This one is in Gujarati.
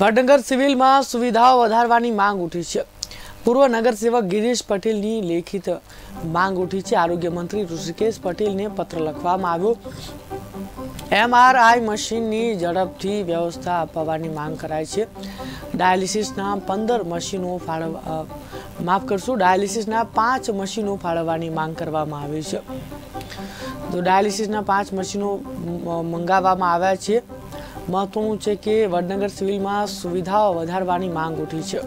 વડનગર સિવિલમાં સુવિધાઓ વધારવાની માંગ ઉઠી છે. પૂર્વ નગરસેવક ગિરીશ પટેલની લેખિત માંગ ઉઠી છે. આરોગ્ય મંત્રી ઋષિકેશ પટેલને પત્ર લખવામાં આવ્યો. એમઆરઆઈ મશીનની ઝડપથી વ્યવસ્થા અપાવવાની માંગ કરાય છે. ડાયાલિસિસના પંદર મશીનો ફાળવવા માફ કરશું, ડાયાલિસિસના પાંચ મશીનો ફાળવવાની માંગ કરવામાં આવી છે. તો ડાયાલિસિસના પાંચ મશીનો મંગાવવામાં આવ્યા છે. મહત્વનું છે કે વડનગર સિવિલમાં સુવિધાઓ વધારવાની માંગ ઉઠી છે.